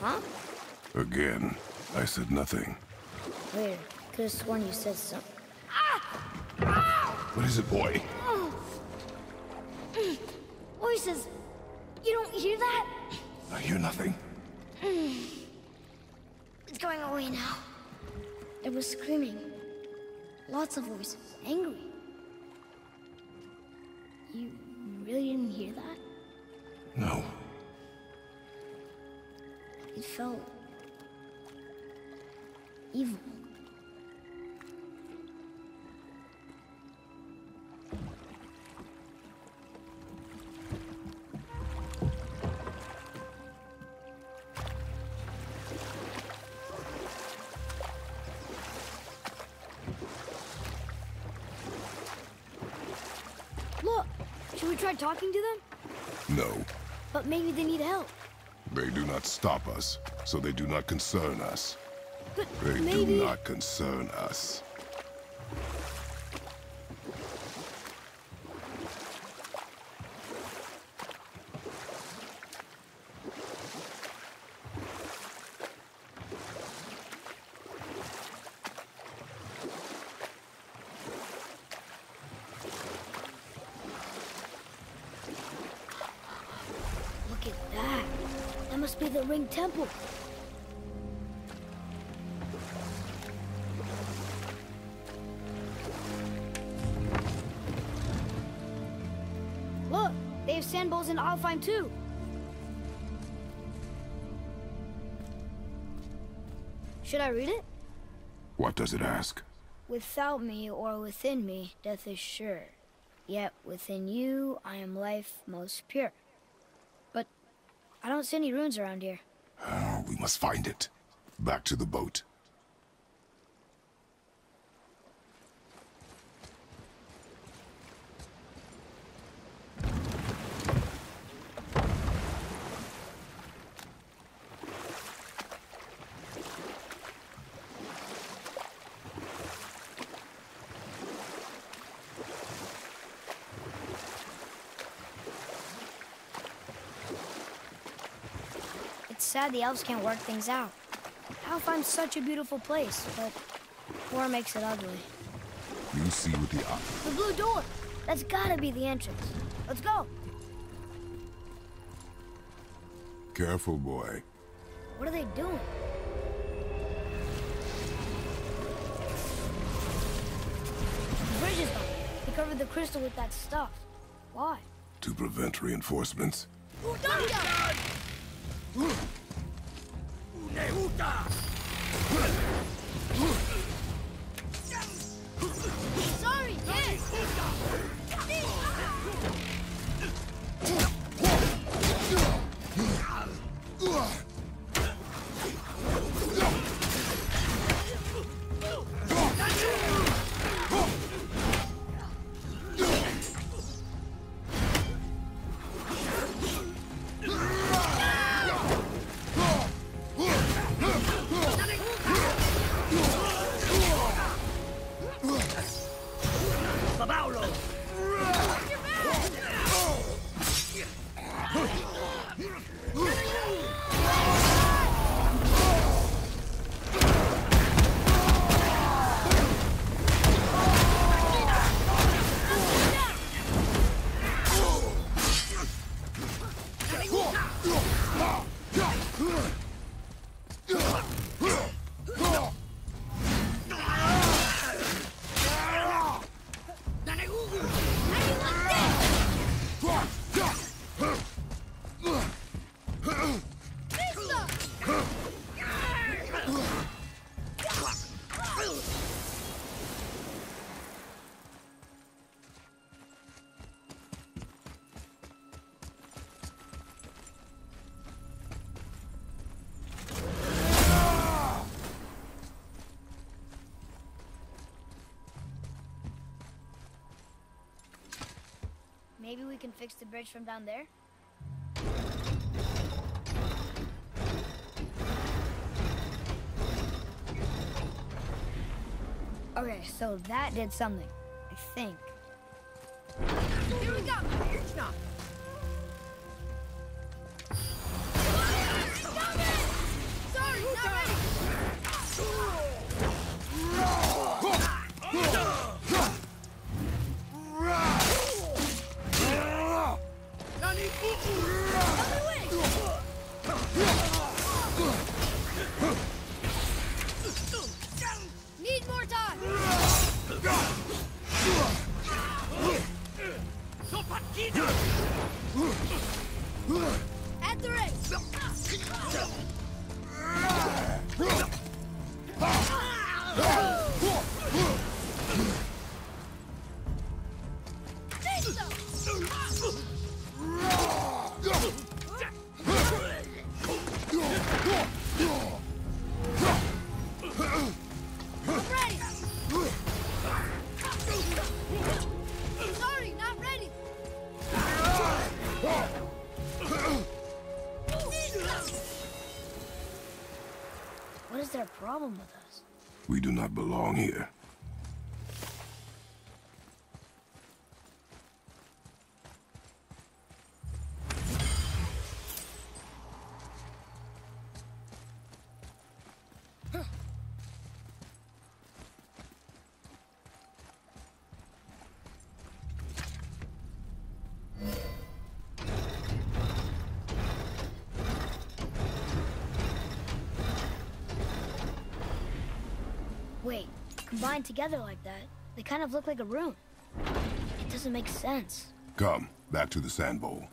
Huh? Again, I said nothing. Weird. Could have sworn you said something. What is it, boy? Oh. Voices! You don't hear that? I hear nothing. It's going away now. There was screaming. Lots of voices. Angry. You really didn't hear that? No. It felt... evil. Look! Should we try talking to them? No. But maybe they need help. They do not stop us, so they do not concern us. But They maybe... do not concern us. Look at that. That must be the Ring Temple. Look, they have sand bowls in Alfheim too. Should I read it? What does it ask? Without me or within me, death is sure. Yet within you, I am life most pure. I don't see any runes around here. Oh, we must find it. Back to the boat. Sad the elves can't work things out. Alfheim's such a beautiful place, but war makes it ugly. You see with the eye. The blue door! That's gotta be the entrance. Let's go! Careful, boy. What are they doing? The bridge is gone. They covered the crystal with that stuff. Why? To prevent reinforcements. Sorry, 구렇구렛 구. Maybe we can fix the bridge from down there? Okay, so that did something, I think. Here we go! Stop! Sorry, not ready! Other Uh-oh. We do not belong here. Combined together like that, they kind of look like a rune. It doesn't make sense. Come, back to the sand bowl.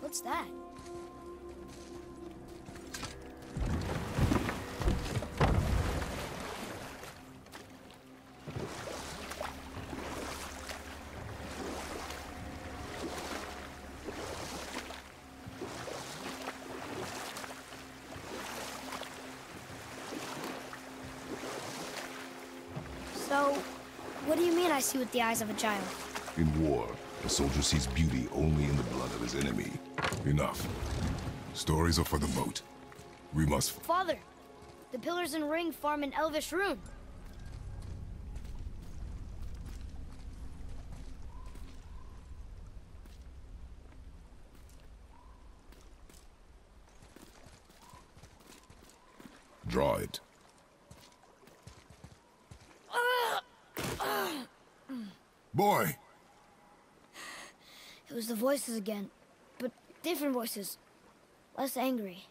What's that? See with the eyes of a child? In war, a soldier sees beauty only in the blood of his enemy. Enough. Stories are for the boat. We must... Father, the pillars and ring form an elvish rune. draw it. Boy! It was the voices again, but different voices. Less angry.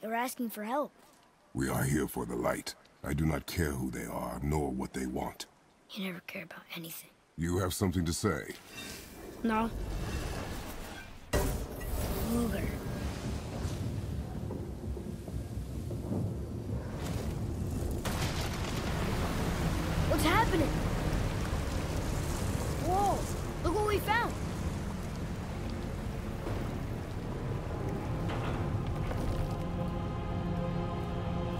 They were asking for help. We are here for the light. I do not care who they are, nor what they want. You never care about anything. You have something to say? No. Luger. What's happening? Whoa! Look what we found!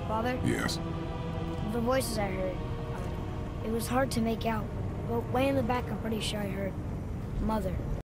Father, Yes. the voices I heard, it was hard to make out, but way in the back I'm pretty sure I heard Mother.